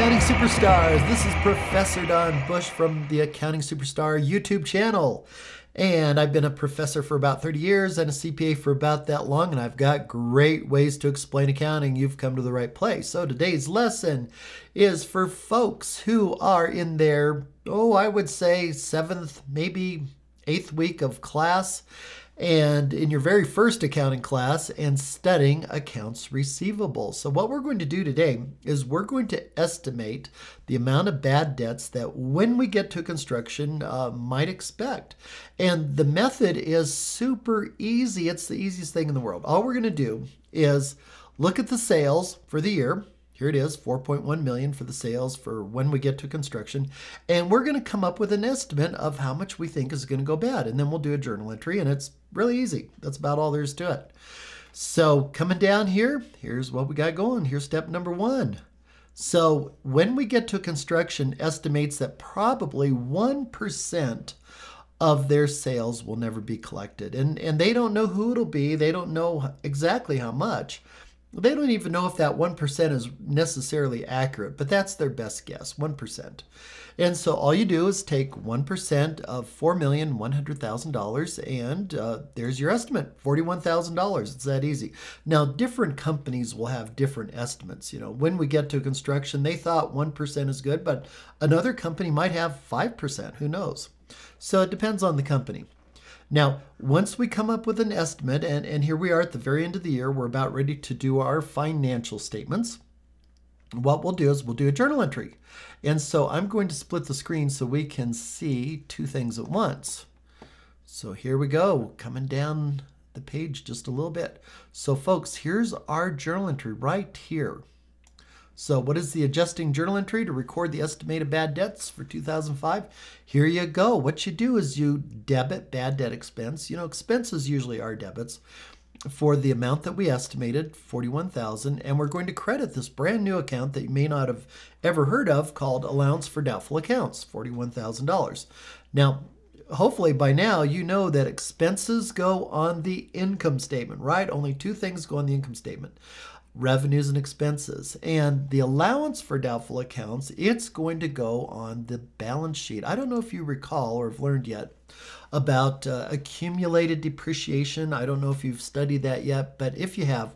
Accounting Superstars. This is Professor Don Bush from the Accounting Superstar YouTube channel. And I've been a professor for about 30 years and a CPA for about that long, and I've got great ways to explain accounting. You've come to the right place. So today's lesson is for folks who are in their, oh, I would say seventh, maybe eighth week of class and in your very first accounting class and studying accounts receivable. So, what we're going to do today is we're going to estimate the amount of bad debts that when we get to construction uh, might expect. And the method is super easy, it's the easiest thing in the world. All we're going to do is look at the sales for the year here it is, 4.1 million for the sales for when we get to construction. And we're going to come up with an estimate of how much we think is going to go bad. And then we'll do a journal entry and it's really easy. That's about all there is to it. So coming down here, here's what we got going. Here's step number one. So when we get to construction, estimates that probably 1% of their sales will never be collected. And, and they don't know who it'll be. They don't know exactly how much. They don't even know if that 1% is necessarily accurate, but that's their best guess 1%. And so all you do is take 1% of $4,100,000 and uh, there's your estimate $41,000. It's that easy. Now, different companies will have different estimates. You know, when we get to construction, they thought 1% is good, but another company might have 5%. Who knows? So it depends on the company. Now, once we come up with an estimate, and, and here we are at the very end of the year, we're about ready to do our financial statements. What we'll do is we'll do a journal entry. And so I'm going to split the screen so we can see two things at once. So here we go, coming down the page just a little bit. So folks, here's our journal entry right here. So what is the adjusting journal entry to record the estimated bad debts for 2005? Here you go. What you do is you debit bad debt expense. You know, expenses usually are debits for the amount that we estimated, 41,000, and we're going to credit this brand new account that you may not have ever heard of called allowance for doubtful accounts, $41,000. Now, hopefully by now you know that expenses go on the income statement, right? Only two things go on the income statement revenues and expenses. And the allowance for doubtful accounts, it's going to go on the balance sheet. I don't know if you recall or have learned yet about uh, accumulated depreciation. I don't know if you've studied that yet, but if you have,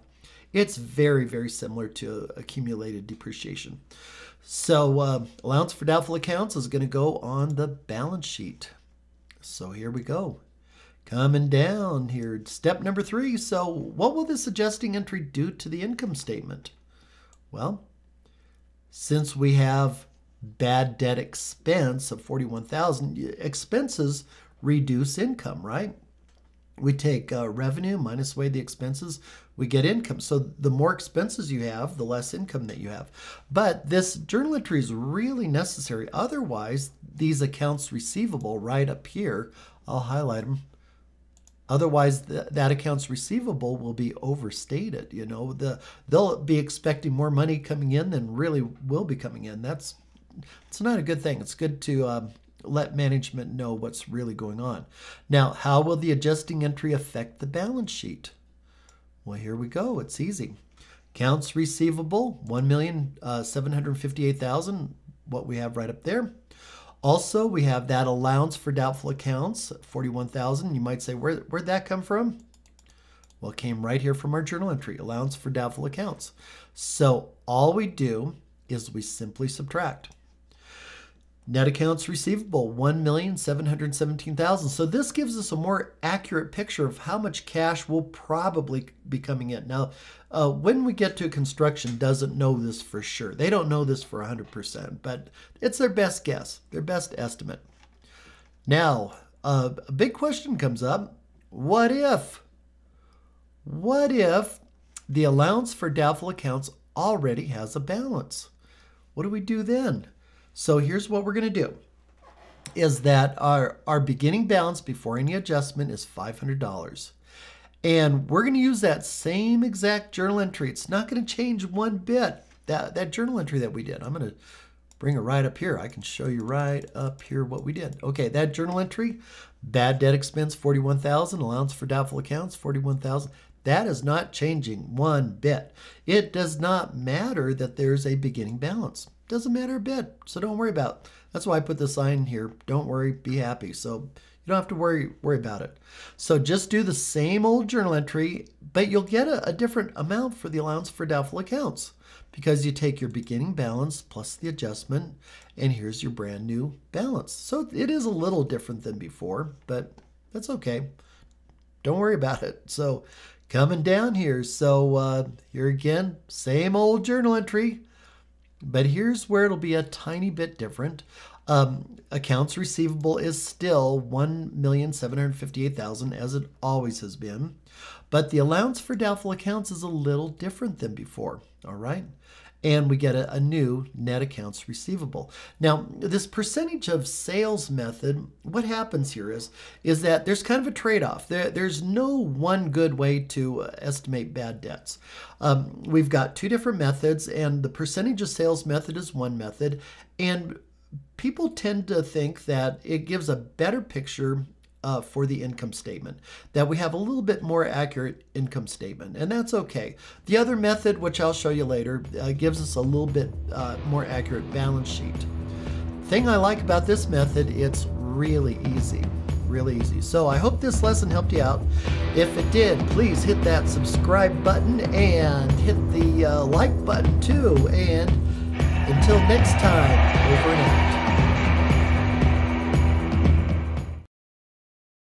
it's very, very similar to accumulated depreciation. So, uh, allowance for doubtful accounts is going to go on the balance sheet. So, here we go. Coming down here, step number three. So, what will this adjusting entry do to the income statement? Well, since we have bad debt expense of 41,000, expenses reduce income, right? We take uh, revenue minus away the expenses, we get income. So the more expenses you have, the less income that you have. But this journal entry is really necessary. Otherwise, these accounts receivable right up here, I'll highlight them Otherwise, th- that accounts receivable will be overstated. You know, the they'll be expecting more money coming in than really will be coming in. That's it's not a good thing. It's good to um, let management know what's really going on. Now, how will the adjusting entry affect the balance sheet? Well, here we go. It's easy. Accounts receivable, one million uh. What we have right up there. Also, we have that allowance for doubtful accounts, 41,000. You might say, Where, where'd that come from? Well, it came right here from our journal entry, allowance for doubtful accounts. So all we do is we simply subtract. Net accounts receivable, 1,717,000. So this gives us a more accurate picture of how much cash will probably be coming in. Now, uh, when we get to construction doesn't know this for sure. They don't know this for 100%, but it's their best guess, their best estimate. Now, uh, a big question comes up. What if? What if the allowance for doubtful accounts already has a balance? What do we do then? So here's what we're going to do is that our, our beginning balance before any adjustment is $500. And we're going to use that same exact journal entry. It's not going to change one bit. That, that journal entry that we did. I'm going to bring it right up here. I can show you right up here what we did. Okay, that journal entry, bad debt expense 41,000, allowance for doubtful accounts 41,000. That is not changing one bit. It does not matter that there's a beginning balance. Doesn't matter a bit. So don't worry about it. That's why I put the sign here. Don't worry, be happy. So you don't have to worry worry about it. So just do the same old journal entry, but you'll get a, a different amount for the allowance for doubtful accounts because you take your beginning balance plus the adjustment, and here's your brand new balance. So it is a little different than before, but that's okay. Don't worry about it. So coming down here. So uh, here again, same old journal entry, but here's where it'll be a tiny bit different. Um, accounts receivable is still 1,758,000 as it always has been, but the allowance for doubtful accounts is a little different than before, all right? And we get a, a, new net accounts receivable. Now, this percentage of sales method, what happens here is, is that there's kind of a trade-off. There, there's no one good way to uh, estimate bad debts. Um, we've got two different methods, and the percentage of sales method is one method, and people tend to think that it gives a better picture uh, for the income statement, that we have a little bit more accurate income statement, and that's okay. The other method, which I'll show you later, uh, gives us a little bit uh, more accurate balance sheet. Thing I like about this method, it's really easy, really easy. So I hope this lesson helped you out. If it did, please hit that subscribe button and hit the uh, like button too. And until next time, over and out.